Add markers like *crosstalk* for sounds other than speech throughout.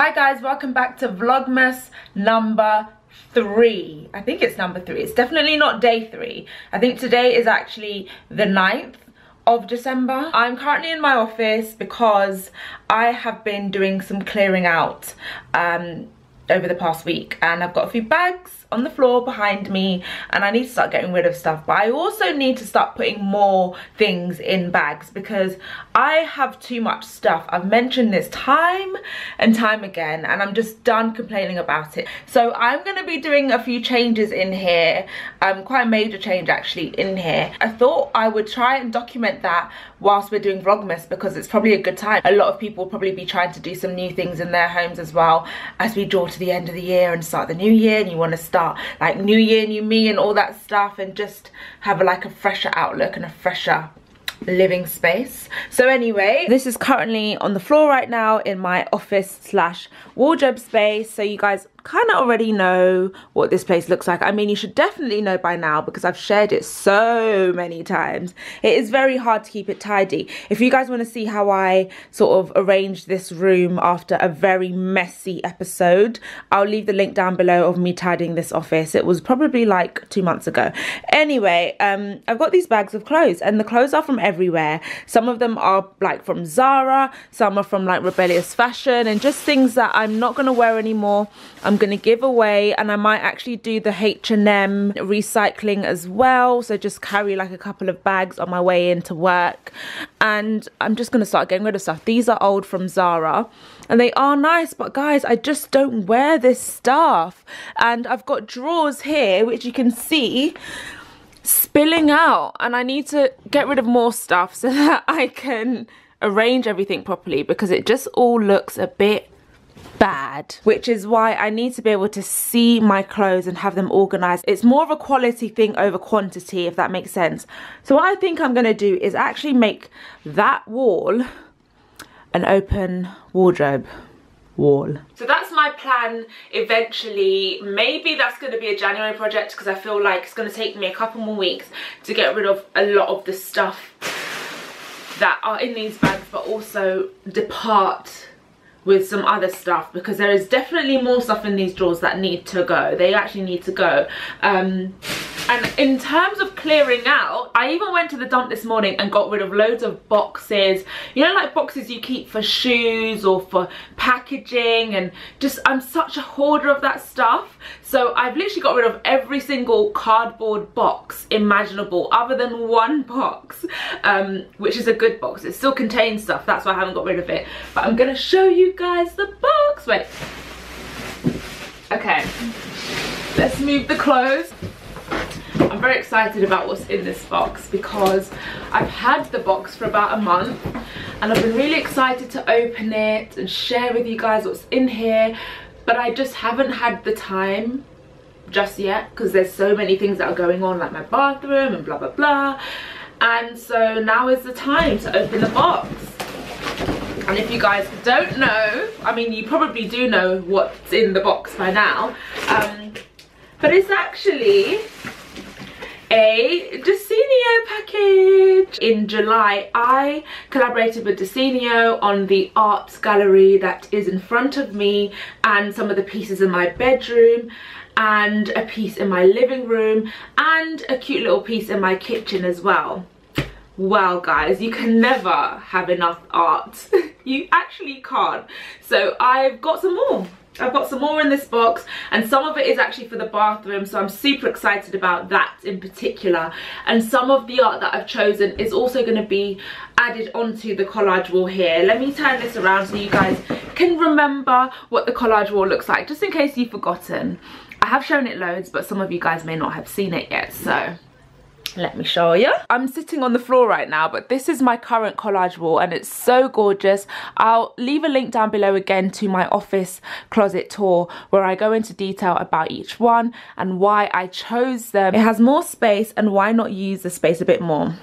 Hi guys, welcome back to Vlogmas number three. I think it's number three. It's definitely not day three. I think today is actually the 9th of December. I'm currently in my office because I have been doing some clearing out um, over the past week and I've got a few bags on the floor behind me and I need to start getting rid of stuff. But I also need to start putting more things in bags because I have too much stuff. I've mentioned this time and time again and I'm just done complaining about it. So I'm going to be doing a few changes in here um quite a major change actually in here. I thought I would try and document that whilst we're doing vlogmas because it's probably a good time. A lot of people will probably be trying to do some new things in their homes as well as we draw to the end of the year and start the new year and you want to start like new year new me and all that stuff and just have like a fresher outlook and a fresher living space. So anyway this is currently on the floor right now in my office slash wardrobe space. So you guys kind of already know what this place looks like. I mean, you should definitely know by now because I've shared it so many times. It is very hard to keep it tidy. If you guys want to see how I sort of arranged this room after a very messy episode, I'll leave the link down below of me tidying this office. It was probably like two months ago. Anyway, um, I've got these bags of clothes and the clothes are from everywhere. Some of them are like from Zara, some are from like Rebellious Fashion and just things that I'm not going to wear anymore. I'm going to give away and I might actually do the H&M recycling as well. So just carry like a couple of bags on my way into work. And I'm just going to start getting rid of stuff. These are old from Zara and they are nice but guys I just don't wear this stuff and I've got drawers here which you can see spilling out and I need to get rid of more stuff *laughs* so that I can arrange everything properly because it just all looks a bit bad which is why I need to be able to see my clothes and have them organized it's more of a quality thing over quantity if that makes sense so what I think I'm gonna do is actually make that wall an open wardrobe wall. So that's my plan eventually. Maybe that's going to be a January project because I feel like it's going to take me a couple more weeks to get rid of a lot of the stuff that are in these bags but also depart with some other stuff because there is definitely more stuff in these drawers that need to go. They actually need to go. Um, and in terms of clearing out i even went to the dump this morning and got rid of loads of boxes. You know like boxes you keep for shoes or for packaging and just i'm such a hoarder of that stuff. So i've literally got rid of every single cardboard box imaginable other than one *laughs* box um, which is a good box. It still contains stuff. That's why i haven't got rid of it. But i'm gonna show you guys the box. Wait. Okay. Let's move the clothes I'm very excited about what's in this box because I've had the box for about a month and I've been really excited to open it and share with you guys what's in here but I just haven't had the time just yet because there's so many things that are going on like my bathroom and blah blah blah. And so now is the time to open the box. And if you guys don't know I mean you probably do know what's in the box by now um, but it's actually a Desenio package. In July, I collaborated with Desenio on the art gallery that is in front of me and some of the pieces in my bedroom and a piece in my living room and a cute little piece in my kitchen as well. Well guys, you can never have enough art. *laughs* you actually can't. So I've got some more. I've got some more in this box and some of it is actually for the bathroom so I'm super excited about that in particular and some of the art that I've chosen is also going to be added onto the collage wall here. Let me turn this around so you guys can remember what the collage wall looks like just in case you've forgotten. I have shown it loads but some of you guys may not have seen it yet so let me show you. I'm sitting on the floor right now but this is my current collage wall and it's so gorgeous. I'll leave a link down below again to my office closet tour where i go into detail about each one and why i chose them. It has more space and why not use the space a bit more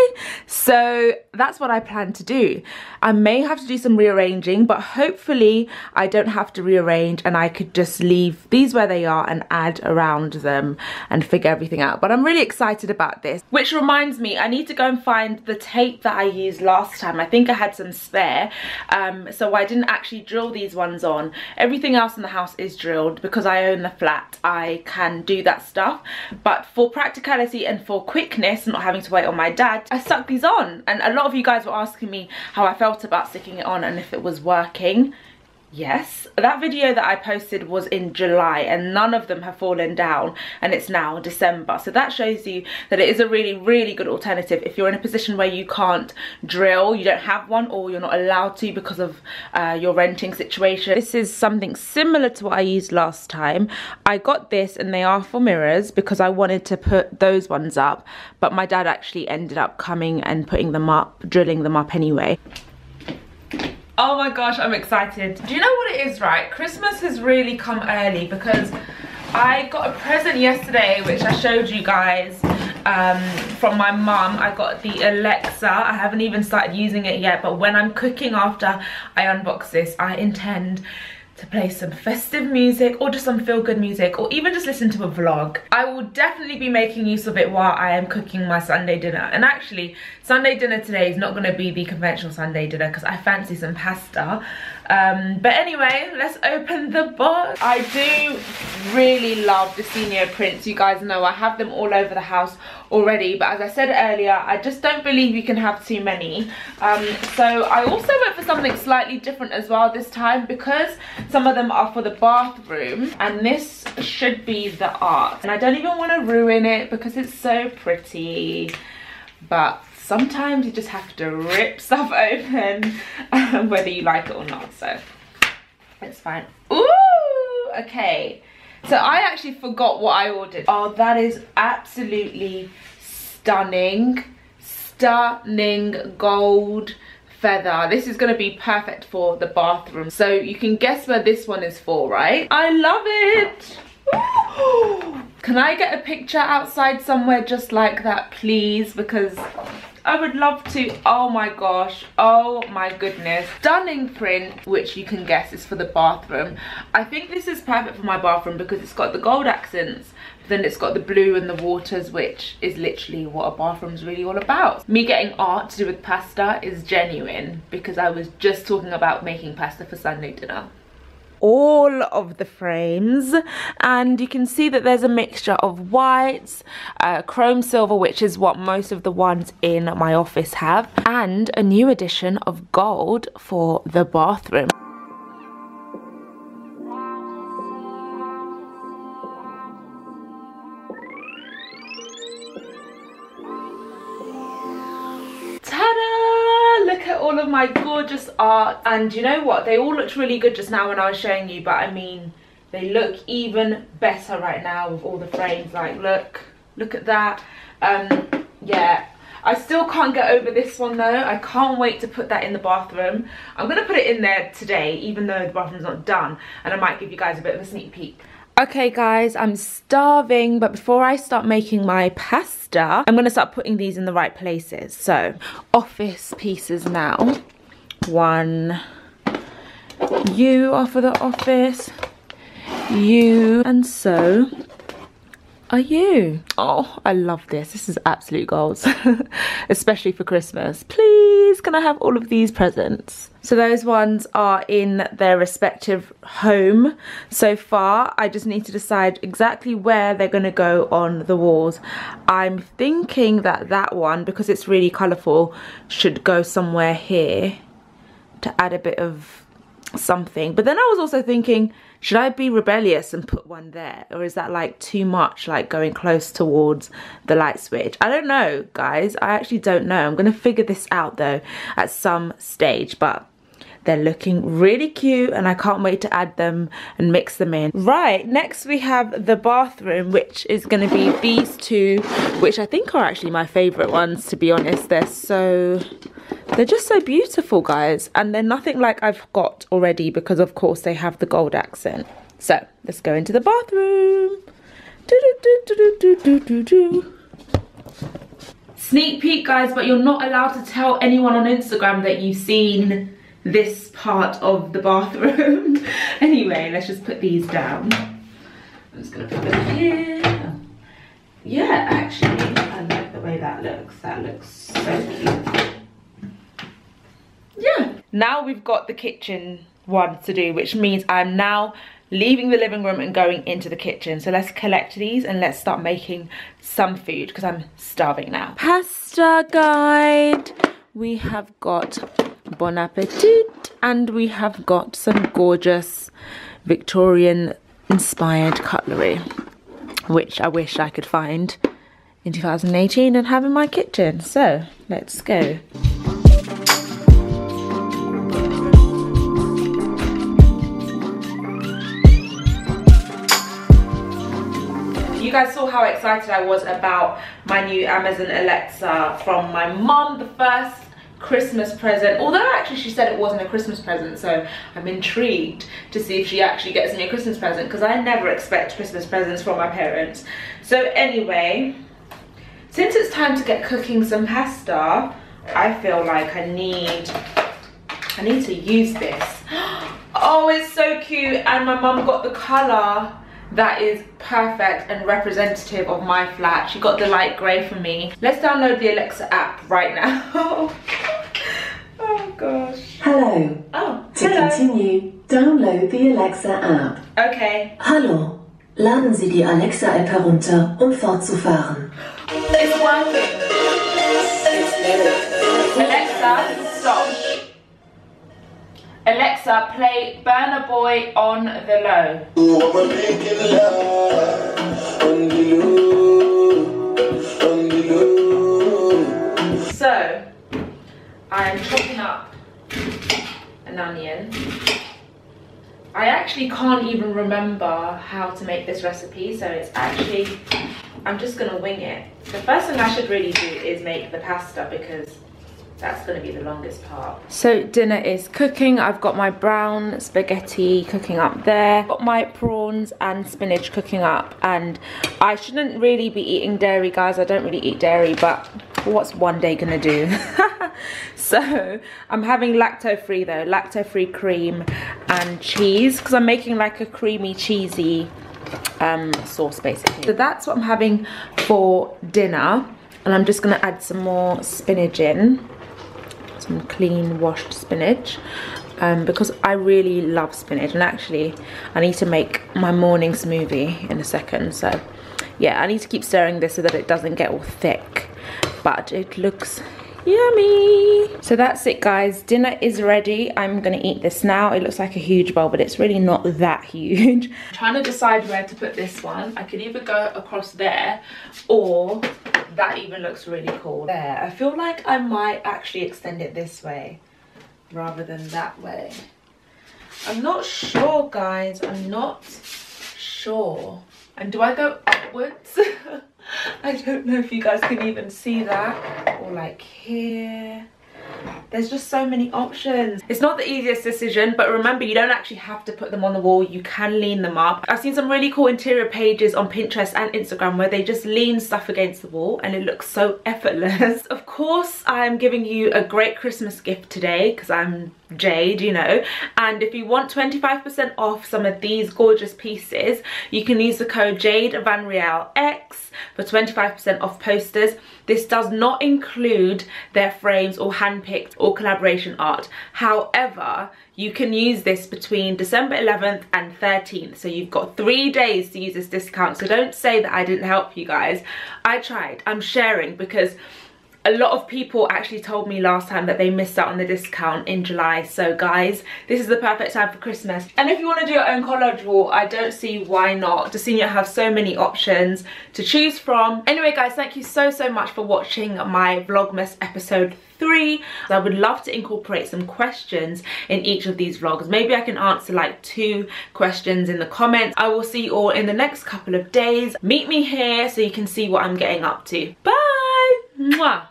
hi So that's what I plan to do. I may have to do some rearranging, but hopefully I don't have to rearrange and I could just leave these where they are and add around them and figure everything out. But I'm really excited about this, which reminds me, I need to go and find the tape that I used last time. I think I had some spare, um, so I didn't actually drill these ones on. Everything else in the house is drilled because I own the flat. I can do that stuff, but for practicality and for quickness, not having to wait on my dad, I stuck these on. And a lot of you guys were asking me how I felt about sticking it on and if it was working. Yes, that video that I posted was in July and none of them have fallen down and it's now December. So that shows you that it is a really, really good alternative if you're in a position where you can't drill, you don't have one or you're not allowed to because of uh, your renting situation. This is something similar to what I used last time. I got this and they are for mirrors because I wanted to put those ones up but my dad actually ended up coming and putting them up, drilling them up anyway. Oh my gosh, I'm excited. Do you know what it is, right? Christmas has really come early because I got a present yesterday, which I showed you guys um, from my mum. I got the Alexa. I haven't even started using it yet, but when I'm cooking after I unbox this, I intend to play some festive music or just some feel-good music or even just listen to a vlog. I will definitely be making use of it while I am cooking my Sunday dinner. And actually, Sunday dinner today is not going to be the conventional Sunday dinner because I fancy some pasta. Um, but anyway, let's open the box. I do really love Desenio prints. You guys know I have them all over the house already. But as I said earlier, I just don't believe you can have too many. Um, so I also went for something slightly different as well this time because some of them are for the bathroom. And this should be the art. And I don't even want to ruin it because it's so pretty. But sometimes you just have to rip *laughs* stuff open um, whether you like it or not so it's fine. Ooh, okay. So I actually forgot what I ordered. Oh that is absolutely stunning. Stunning gold feather. This is going to be perfect for the bathroom. So you can guess where this one is for right? I love it. *gasps* Can I get a picture outside somewhere just like that, please? Because I would love to. Oh my gosh. Oh my goodness. Stunning print, which you can guess is for the bathroom. I think this is perfect for my bathroom because it's got the gold accents. Then it's got the blue and the waters, which is literally what a bathroom's really all about. Me getting art to do with pasta is genuine because I was just talking about making pasta for Sunday dinner all of the frames and you can see that there's a mixture of whites, uh, chrome silver which is what most of the ones in my office have and a new addition of gold for the bathroom. My gorgeous art and you know what? They all looked really good just now when I was showing you but I mean they look even better right now with all the frames like look look at that. Um yeah. I still can't get over this one though. I can't wait to put that in the bathroom. I'm gonna put it in there today even though the bathroom's not done and I might give you guys a bit of a sneak peek Okay guys, I'm starving, but before I start making my pasta, I'm gonna start putting these in the right places. So, office pieces now. One, you are for the office, you, and so are you? Oh, I love this. This is absolute goals, *laughs* especially for Christmas. Please, can I have all of these presents? So those ones are in their respective home so far. I just need to decide exactly where they're going to go on the walls. I'm thinking that that one, because it's really colourful, should go somewhere here to add a bit of something. But then I was also thinking should I be rebellious and put one there? Or is that like too much, like going close towards the light switch? I don't know, guys. I actually don't know. I'm going to figure this out though at some stage. But they're looking really cute and I can't wait to add them and mix them in. Right, next we have the bathroom, which is going to be these two, which I think are actually my favourite ones, to be honest. They're so they're just so beautiful, guys. And they're nothing like I've got already because, of course, they have the gold accent. So, let's go into the bathroom. Do -do -do sneak peek guys but you're not allowed to tell anyone on instagram that you've seen this part of the bathroom *laughs* anyway let's just put these down i'm just gonna put them here yeah actually i like the way that looks that looks so cute now we've got the kitchen one to do which means i'm now leaving the living room and going into the kitchen. So let's collect these and let's start making some food because I'm starving now. Pasta guide. We have got Bon Appetit and we have got some gorgeous Victorian inspired cutlery which I wish I could find in 2018 and have in my kitchen. So let's go. You guys saw how excited I was about my new Amazon Alexa from my mom, the first Christmas present. Although actually she said it wasn't a Christmas present, so I'm intrigued to see if she actually gets me a Christmas present because I never expect Christmas presents from my parents. So anyway, since it's time to get cooking some pasta, I feel like I need, I need to use this. *gasps* Oh, it's so cute and my mum got the colour that is perfect and representative of my flat. She got the light grey for me. Let's download the Alexa app right now. *laughs* oh gosh. Hello. Oh, To hello. continue, download the Alexa app. Okay. Hallo. Laden Sie die Alexa-App herunter, um fortzufahren. It's working. Alexa. Alexa, play Burna Boy on the low. On the low. So, I'm chopping up an onion. I actually can't even remember how to make this recipe, so it's actually, I'm just gonna wing it. The first thing I should really do is make the pasta because that's gonna be the longest part. So dinner is cooking. I've got my brown spaghetti cooking up there. Got my prawns and spinach cooking up. And I shouldn't really be eating dairy, guys. I don't really eat dairy, but what's one day gonna do? *laughs* so I'm having lacto-free though. Lacto-free cream and cheese because I'm making like a creamy, cheesy um, sauce basically. So that's what I'm having for dinner. And I'm just gonna add some more spinach in some clean washed spinach um, because I really love spinach and actually I need to make my morning smoothie in a second so yeah I need to keep stirring this so that it doesn't get all thick but it looks yummy. So that's it guys. Dinner is ready. I'm gonna eat this now. It looks like a huge bowl but it's really not that huge. I'm *laughs* trying to decide where to put this one. I could either go across there or that even looks really cool there. I feel like i might actually extend it this way rather than that way. I'm not sure guys. I'm not sure. And do i go upwards? *laughs* I don't know if you guys can even see that. Or like here. There's just so many options. It's not the easiest decision, but remember you don't actually have to put them on the wall. You can lean them up. I've seen some really cool interior pages on Pinterest and Instagram where they just lean stuff against the wall and it looks so effortless. *laughs* Of course, I'm giving you a great Christmas gift today because I'm Jade, you know. And if you want 25% off some of these gorgeous pieces, you can use the code Jade Vanriel X for 25% off posters. This does not include their frames or handpicked or collaboration art. However, you can use this between December 11th and 13th. So you've got three days to use this discount. So don't say that I didn't help you guys. I tried. I'm sharing because a lot of people actually told me last time that they missed out on the discount in July. So guys, this is the perfect time for Christmas. And if you want to do your own collage wall, I don't see why not. Desenio have so many options to choose from. Anyway guys, thank you so, so much for watching my Vlogmas episode three. I would love to incorporate some questions in each of these vlogs. Maybe I can answer like two questions in the comments. I will see you all in the next couple of days. Meet me here so you can see what I'm getting up to. Bye! Moi.